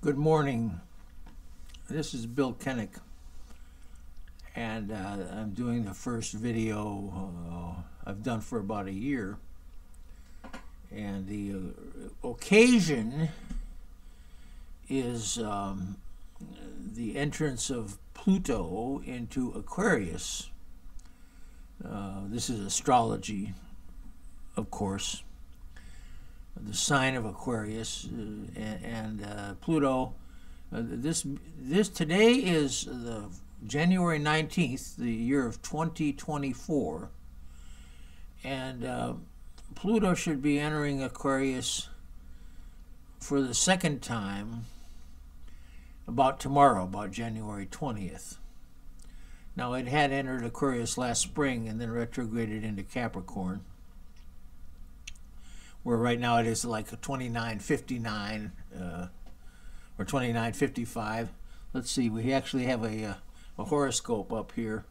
Good morning. This is Bill Kennick, and uh, I'm doing the first video uh, I've done for about a year. And the uh, occasion is um, the entrance of Pluto into Aquarius. Uh, this is astrology, of course the sign of Aquarius, uh, and, and uh, Pluto. Uh, this this today is the January nineteenth, the year of twenty twenty four, and uh, Pluto should be entering Aquarius for the second time about tomorrow, about January twentieth. Now it had entered Aquarius last spring and then retrograded into Capricorn where right now it is like 2959 uh, or 2955. Let's see, we actually have a, uh, a horoscope up here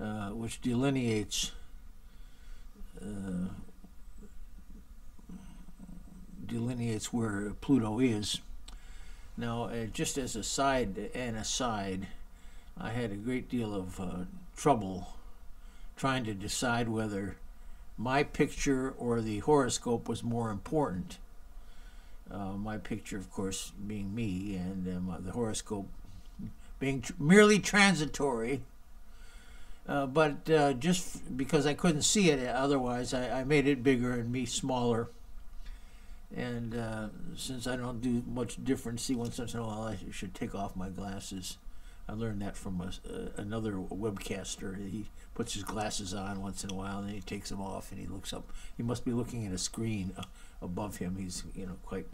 uh, which delineates uh, delineates where Pluto is. Now, uh, just as a side and aside, I had a great deal of uh, trouble trying to decide whether my picture or the horoscope was more important. Uh, my picture, of course, being me, and um, the horoscope being tr- merely transitory. Uh, but uh, just because I couldn't see it otherwise, I, I, made it bigger and me smaller. And uh, since I don't do much different, see once in a while, I should take off my glasses. I learned that from a, uh, another webcaster. He puts his glasses on once in a while, and then he takes them off, and he looks up. He must be looking at a screen uh, above him. He's you know quite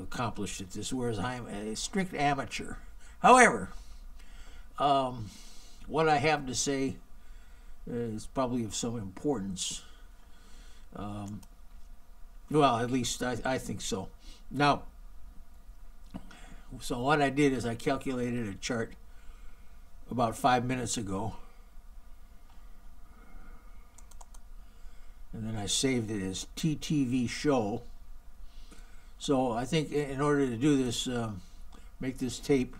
accomplished at this, whereas I'm a strict amateur. However, um, what I have to say is probably of some importance. Um, well, at least I, I think so. Now, so what I did is I calculated a chart about five minutes ago. And then I saved it as TTV show. So I think in order to do this, uh, make this tape,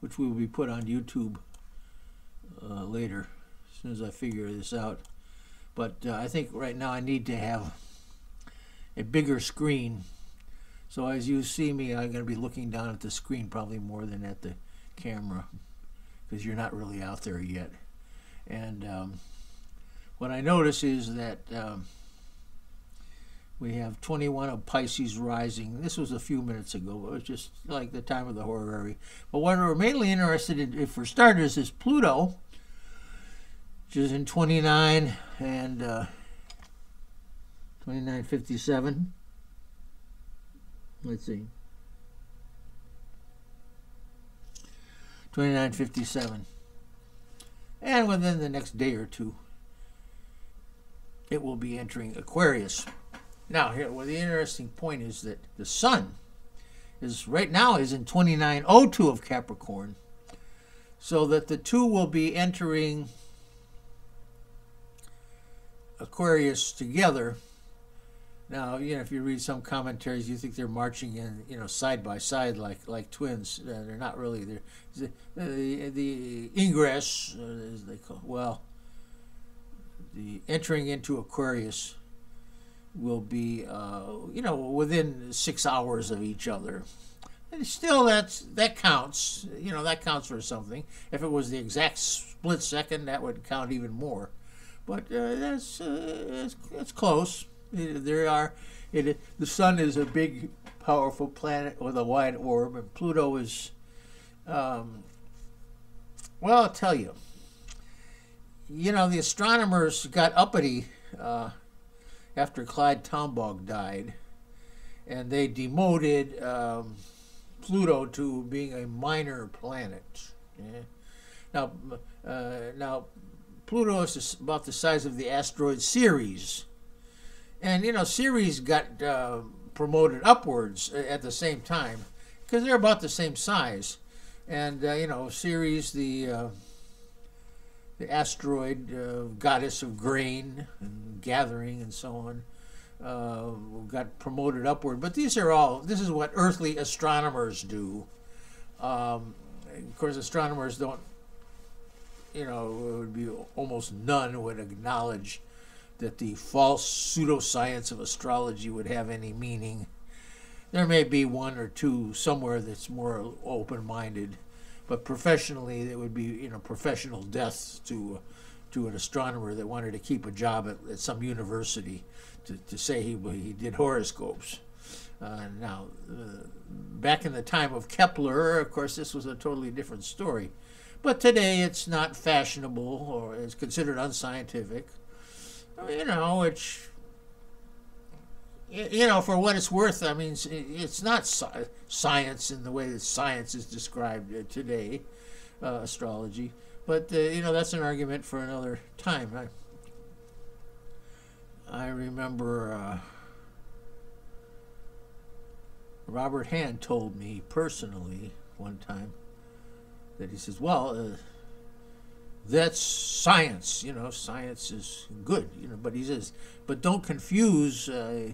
which will be put on YouTube uh, later, as soon as I figure this out. But uh, I think right now I need to have a bigger screen so as you see me, I'm going to be looking down at the screen probably more than at the camera because you're not really out there yet. And um, what I notice is that um, we have 21 of Pisces rising. This was a few minutes ago. It was just like the time of the horary. But what we're mainly interested in, if for starters, is Pluto, which is in 29 and uh, 2957. Let's see. 2957. And within the next day or two, it will be entering Aquarius. Now, here, well, the interesting point is that the Sun is right now is in 2902 of Capricorn, so that the two will be entering Aquarius together now, you know, if you read some commentaries, you think they're marching in, you know, side by side like like twins. Uh, they're not really. They're the the, the ingress, uh, as they call well, the entering into Aquarius will be, uh, you know, within six hours of each other. And still, that's that counts. You know, that counts for something. If it was the exact split second, that would count even more. But uh, that's uh, that's, that's close. There are, it, the sun is a big, powerful planet with a wide orb, and Pluto is, um, well, I'll tell you. You know, the astronomers got uppity uh, after Clyde Tombaugh died, and they demoted um, Pluto to being a minor planet. Yeah? Now, uh, now Pluto is about the size of the asteroid Ceres and you know Ceres got uh, promoted upwards at the same time because they're about the same size, and uh, you know Ceres the uh, the asteroid uh, goddess of grain and gathering and so on. uh, got promoted upward. But these are all, this is what earthly astronomers do. Um, of course, astronomers don't, you know, it would be almost none would acknowledge that the false pseudoscience of astrology would have any meaning. There may be one or two somewhere that's more open-minded, but professionally, it would be you know professional death to to an astronomer that wanted to keep a job at, at some university to, to say he he did horoscopes. Uh, now, uh, back in the time of Kepler, of course, this was a totally different story. But today it's not fashionable or is considered unscientific you know, it's you know, for what it's worth, I mean, it's not science in the way that science is described uh, today, uh, astrology. But uh, you know, that's an argument for another time. I, I remember uh, Robert Hand told me personally one time that he says, "Well." That's science. You know, science is good. You know, but he says, but don't confuse. Uh,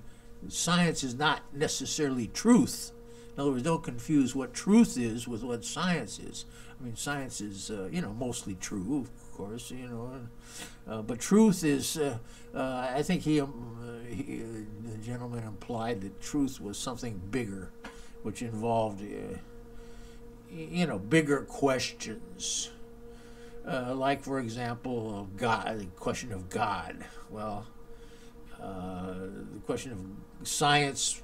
science is not necessarily truth. In other words, don't confuse what truth is with what science is. I mean, science is, uh, you know, mostly true, of course, you know, uh, but truth is, uh, uh I think he, um, uh, he, the gentleman implied that truth was something bigger, which involved, you know, bigger questions. Uh, like, for example, God, the question of God. Well, uh, the question of science,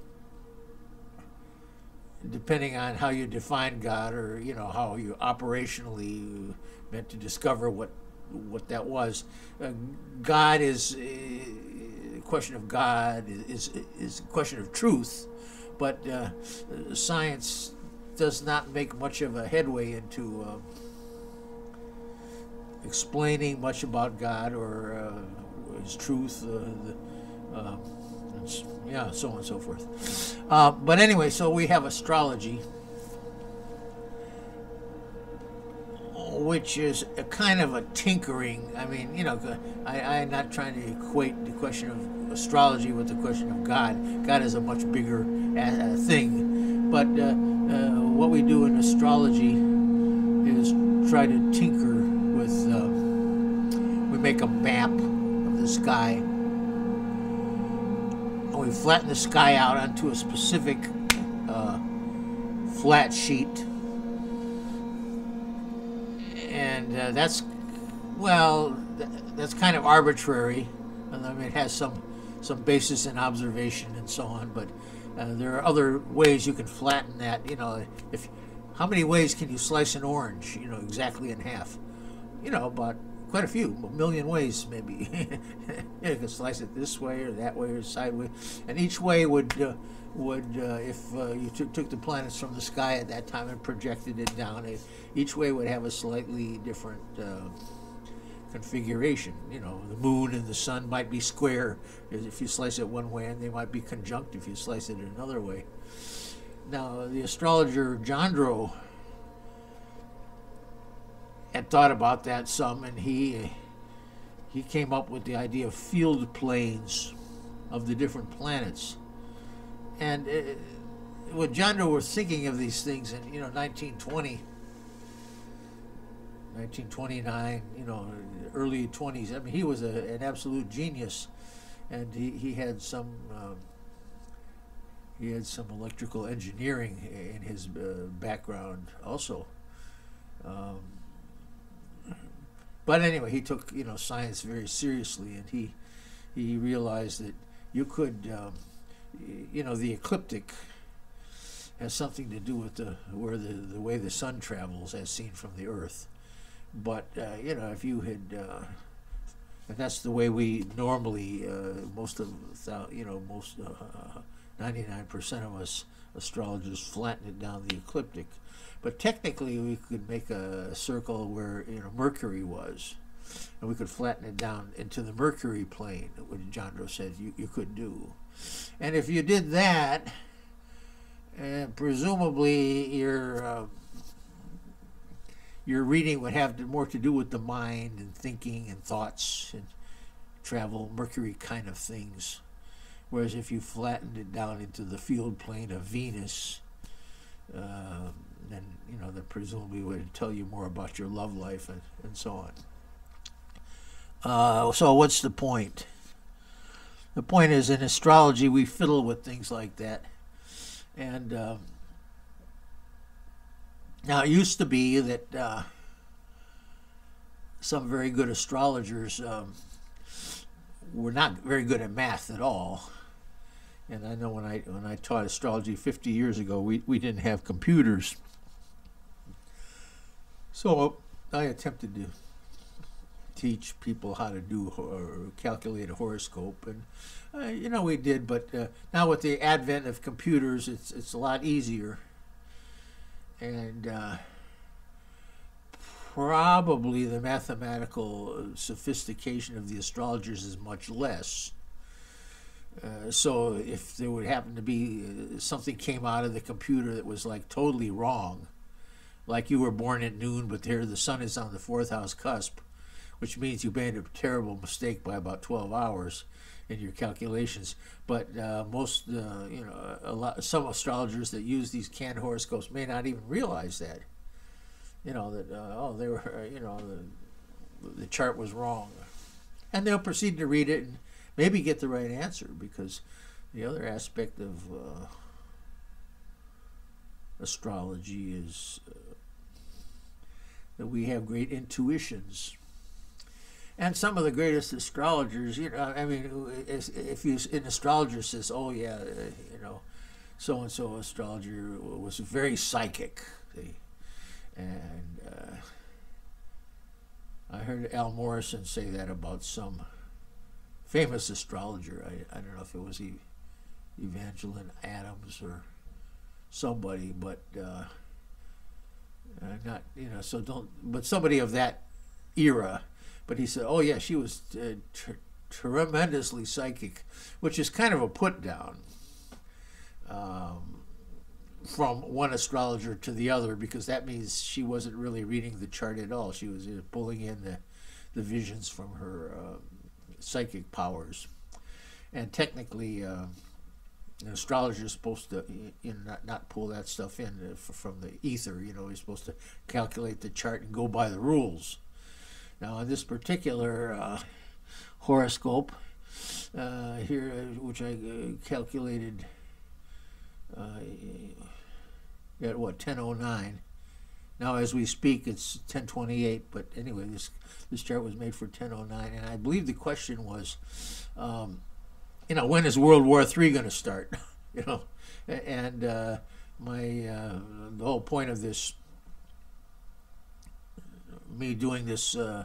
depending on how you define God, or you know how you operationally meant to discover what what that was. Uh, God is uh, question of God is is a question of truth, but uh, science does not make much of a headway into uh, explaining much about God or uh, His truth, uh, the, uh, yeah, so on and so forth. Uh, but anyway, so we have astrology, which is a kind of a tinkering. I mean, you know, I, I'm not trying to equate the question of astrology with the question of God. God is a much bigger uh, thing. But what we do in astrology is try to tinker we make a map of the sky. And we flatten the sky out onto a specific uh, flat sheet. And uh, that's, well, that's kind of arbitrary. I mean, it has some, some basis in observation and so on, but uh, there are other ways you can flatten that. You know, if how many ways can you slice an orange? You know, exactly in half you know, about quite a few, a million ways maybe. you can slice it this way or that way or sideways, and each way would uh, would uh, if uh, you took, the planets from the sky at that time and projected it down, it, each way would have a slightly different uh, configuration. You know, the moon and the sun might be square if you slice it one way, and they might be conjunct if you slice it another way. Now, the astrologer Johndro thought about that some, and he he came up with the idea of field planes of the different planets. And uh, when Johndro was thinking of these things in you know 1920, 1929, you know, early 20s. I mean, he was a, an absolute genius, and he, he had some. Um, he had some electrical engineering in his uh, background also. Um, but anyway, he took you know science very seriously, and he he realized that you could, um, you know, the ecliptic has something to do with the where the the way the sun travels as seen from the Earth. But uh, you know, if you had uh, and that's the way we normally uh, most of you know most uh, ninety nine percent of us astrologers flatten it down the ecliptic. But technically, we could make a circle where you know Mercury was, and we could flatten it down into the Mercury plane, which Johndro said you, you could do. And if you did that, uh, presumably your uh, your reading would have more to do with the mind and thinking and thoughts and travel, Mercury kind of things. Whereas if you flattened it down into the field plane of Venus, uh, then you know that presumably would tell you more about your love life and, and so on. Uh, so what's the point? The point is in astrology we fiddle with things like that, and um, now it used to be that uh, some very good astrologers um, were not very good at math at all. And I know when I when I taught astrology 50 years ago, we, we didn't have computers. So I attempted to teach people how to do or calculate a horoscope, and uh, you know we did. But uh, now with the advent of computers, it's it's a lot easier, and uh, probably the mathematical sophistication of the astrologers is much less. Uh, so if there would happen to be uh, something came out of the computer that was like totally wrong, like you were born at noon, but there the sun is on the fourth house cusp, which means you made a terrible mistake by about 12 hours in your calculations. But uh, most, uh, you know, a lot, some astrologers that use these canned horoscopes may not even realize that. You know that uh, oh they were you know the the chart was wrong, and they'll proceed to read it and maybe get the right answer because the other aspect of uh, astrology is uh, that we have great intuitions. And some of the greatest astrologers, you know, I mean, if you an astrologer says, "Oh yeah, uh, you know, so and so astrologer was very psychic," see? and uh, I heard Al Morrison say that about some famous astrologer. I, I don't know if it was Evangeline Adams or somebody, but uh, uh, not you know. So don't. But somebody of that era. But he said, "Oh yeah, she was uh, tremendously psychic," which is kind of a put down um, from one astrologer to the other because that means she wasn't really reading the chart at all. She was uh, pulling in the the visions from her uh, psychic powers, and technically. Uh, an astrologer is supposed to you know, not, not pull that stuff in uh, from the ether. You know, he's supposed to calculate the chart and go by the rules. Now, in this particular uh, horoscope uh, here, uh, which I uh, calculated at what 10:09. Now, as we speak, it's 10:28. But anyway, this this chart was made for 10:09, and I believe the question was. Um, you know, when is World War III going to start? you know, and uh, my uh, the whole point of this, me doing this uh,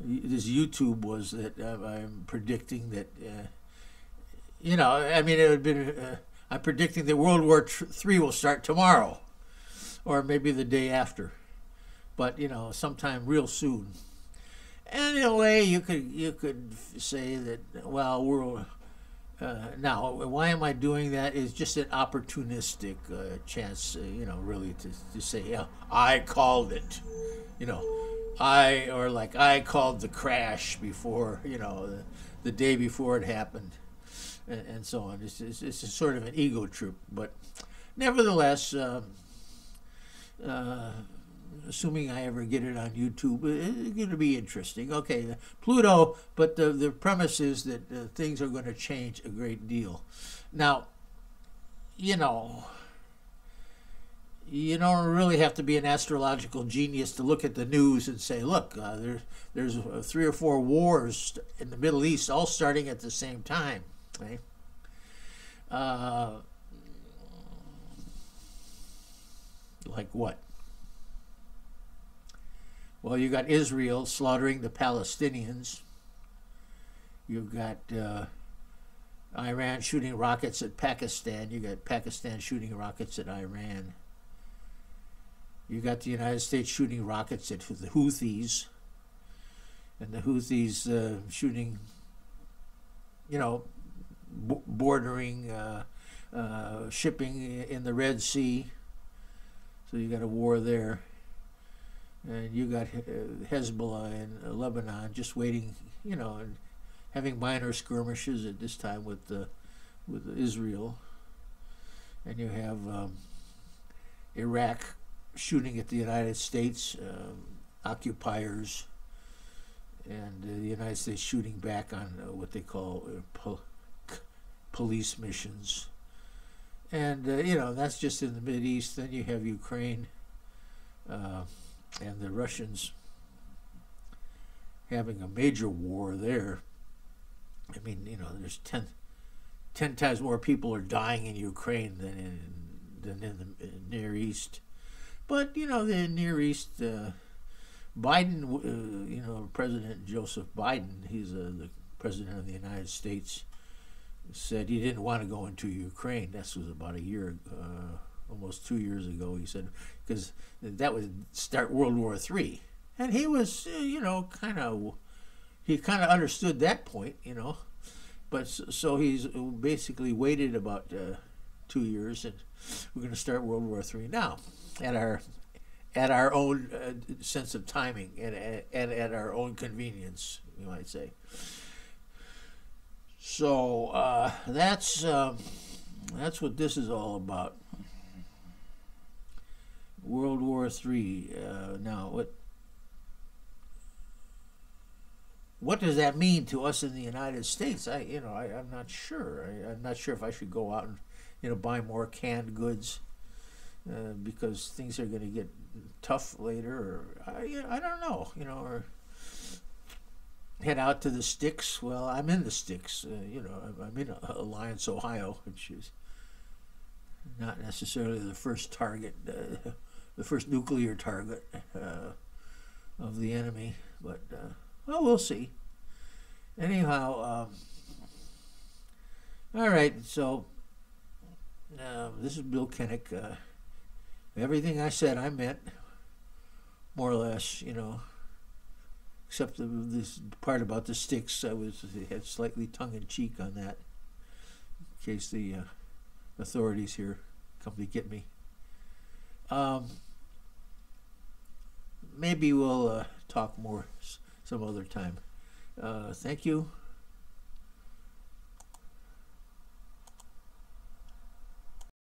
this YouTube was that uh, I'm predicting that, uh, you know, I mean, it would be. Uh, I'm predicting that World War III will start tomorrow, or maybe the day after, but you know, sometime real soon. And in a way, you could you could say that well, world uh, now, why am I doing that? Is just an opportunistic uh, chance, uh, you know, really to, to say, yeah, I called it, you know, I or like I called the crash before, you know, the, the day before it happened, and, and so on. It's, it's, it's, sort of an ego trip, but nevertheless. Um, uh, assuming I ever get it on YouTube, it's going to be interesting. Okay, Pluto, but the, the premise is that uh, things are going to change a great deal. Now, you know, you don't really have to be an astrological genius to look at the news and say, look, uh, there, there's uh, three or four wars in the Middle East all starting at the same time. Right? Uh, like what? Well, you got Israel slaughtering the Palestinians. You've got uh, Iran shooting rockets at Pakistan. You got Pakistan shooting rockets at Iran. You got the United States shooting rockets at the Houthis, and the Houthis uh, shooting, you know, bordering uh, uh, shipping in the Red Sea. So you got a war there and you got uh, Hezbollah in Lebanon just waiting, you know, and having minor skirmishes at this time with the with Israel, and you have um, Iraq shooting at the United States um, occupiers, and uh, the United States shooting back on uh, what they call uh, c- police missions. And uh, you know that's just in the Mid East. Then you have Ukraine, uh, and the Russians having a major war there. I mean, you know, there's 10, 10 times more people are dying in Ukraine than in than in the Near East. But you know, the Near East, uh, Biden, uh, you know, President Joseph Biden, he's uh, the president of the United States, said he didn't want to go into Ukraine. This was about a year, uh, almost two years ago. He said because that would start World War Three, and he was, uh, you know, kind of, he kind of understood that point, you know, but so he's basically waited about uh, two years, and we're going to start World War Three now, at our at our own uh, sense of timing and, and at our own convenience, you might say. So uh, that's um, that's what this is all about. World War Three. Uh, now, what what does that mean to us in the United States? I, you know, I, I'm not sure. I, I'm not sure if I should go out and, you know, buy more canned goods uh, because things are going to get tough later, or I, I don't know, you know, or head out to the sticks. Well, I'm in the sticks. Uh, you know, I'm, in Alliance, Ohio, which is not necessarily the first target, uh, the first nuclear target uh, of the enemy, but uh, well, we'll see. Anyhow, um, all right. So um, this is Bill Kennick. Uh, everything I said, I meant more or less. You know except the, this part about the sticks, I was had slightly tongue in cheek on that, in case the uh, authorities here come to get me. Um, maybe we'll uh, talk more some other time. Uh, thank you.